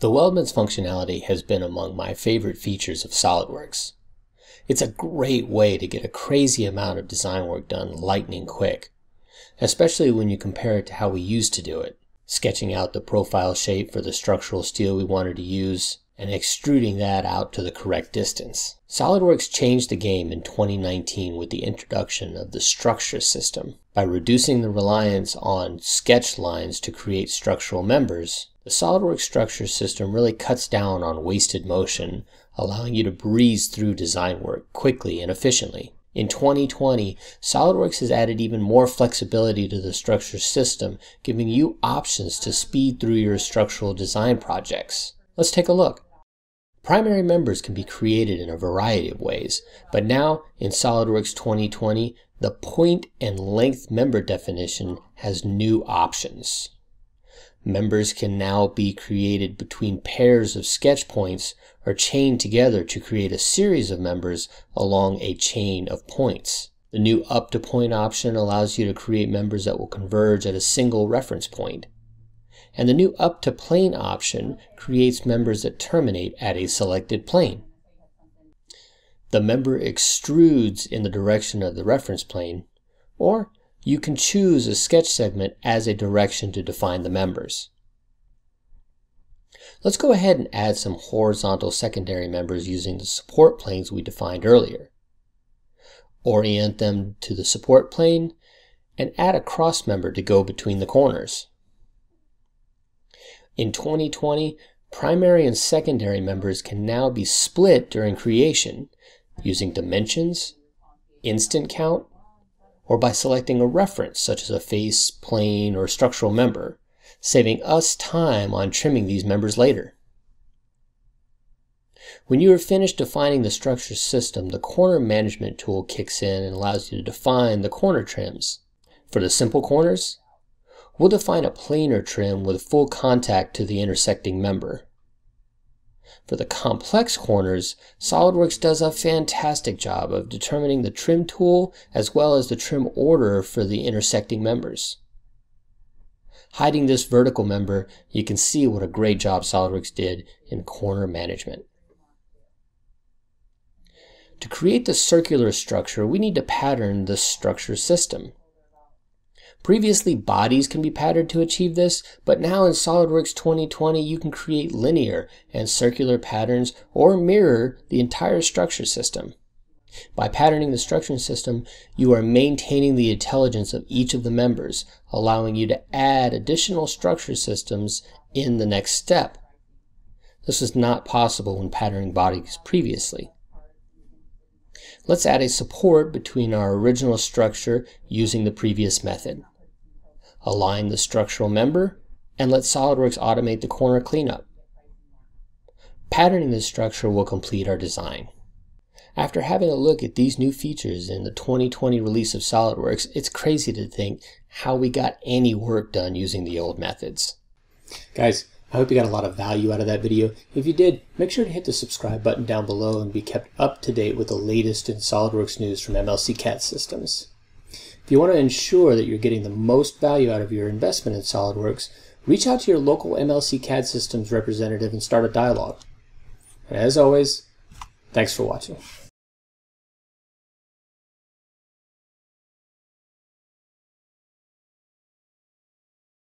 The Weldments functionality has been among my favorite features of SOLIDWORKS. It's a great way to get a crazy amount of design work done lightning quick, especially when you compare it to how we used to do it, sketching out the profile shape for the structural steel we wanted to use, and extruding that out to the correct distance. SOLIDWORKS changed the game in 2019 with the introduction of the structure system. By reducing the reliance on sketch lines to create structural members, the SOLIDWORKS structure system really cuts down on wasted motion, allowing you to breeze through design work quickly and efficiently. In 2020, SOLIDWORKS has added even more flexibility to the structure system, giving you options to speed through your structural design projects. Let's take a look. Primary members can be created in a variety of ways, but now in SOLIDWORKS 2020, the point and length member definition has new options. Members can now be created between pairs of sketch points or chained together to create a series of members along a chain of points. The new up to point option allows you to create members that will converge at a single reference point. And the new up to plane option creates members that terminate at a selected plane. The member extrudes in the direction of the reference plane, or you can choose a sketch segment as a direction to define the members. Let's go ahead and add some horizontal secondary members using the support planes we defined earlier. Orient them to the support plane and add a cross member to go between the corners. In 2020, primary and secondary members can now be split during creation using dimensions, instance count, or by selecting a reference such as a face, plane, or structural member, saving us time on trimming these members later. When you are finished defining the structure system, the corner management tool kicks in and allows you to define the corner trims. For the simple corners, we'll define a planar trim with full contact to the intersecting member. For the complex corners, SOLIDWORKS does a fantastic job of determining the trim tool as well as the trim order for the intersecting members. Hiding this vertical member, you can see what a great job SOLIDWORKS did in corner management. To create the circular structure, we need to pattern the structure system. Previously, bodies can be patterned to achieve this, but now in SOLIDWORKS 2020, you can create linear and circular patterns or mirror the entire structure system. By patterning the structure system, you are maintaining the intelligence of each of the members, allowing you to add additional structure systems in the next step. This was not possible when patterning bodies previously. Let's add a support between our original structure using the previous method align the structural member, and let SOLIDWORKS automate the corner cleanup. Patterning this structure will complete our design. After having a look at these new features in the 2020 release of SOLIDWORKS, it's crazy to think how we got any work done using the old methods. Guys, I hope you got a lot of value out of that video. If you did, make sure to hit the subscribe button down below and be kept up to date with the latest in SOLIDWORKS news from MLC CAD systems. If you want to ensure that you're getting the most value out of your investment in SOLIDWORKS, reach out to your local MLC CAD systems representative and start a dialogue. And as always, thanks for watching.